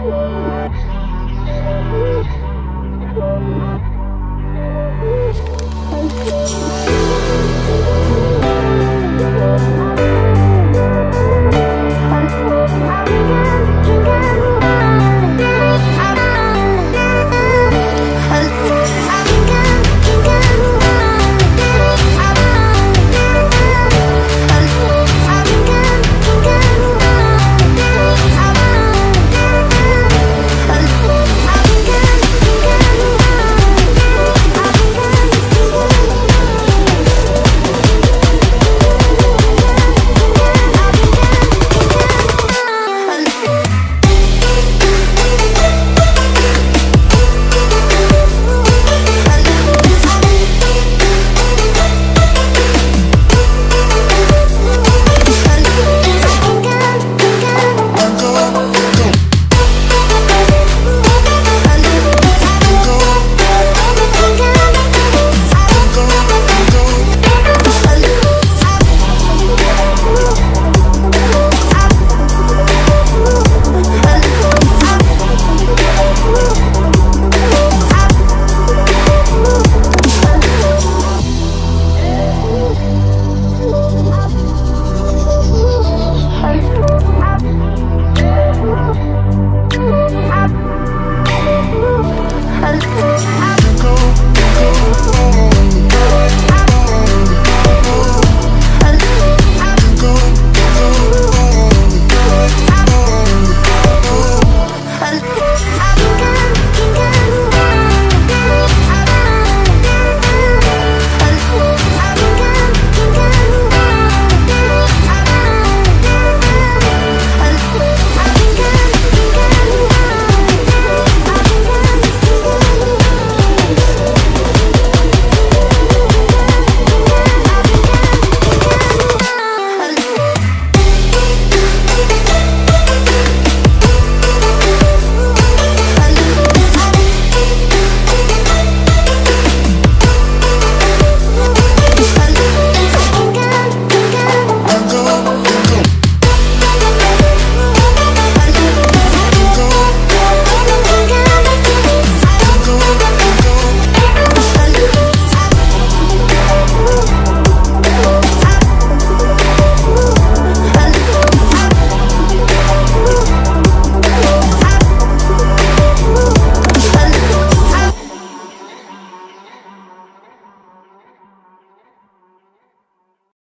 Oh, my God.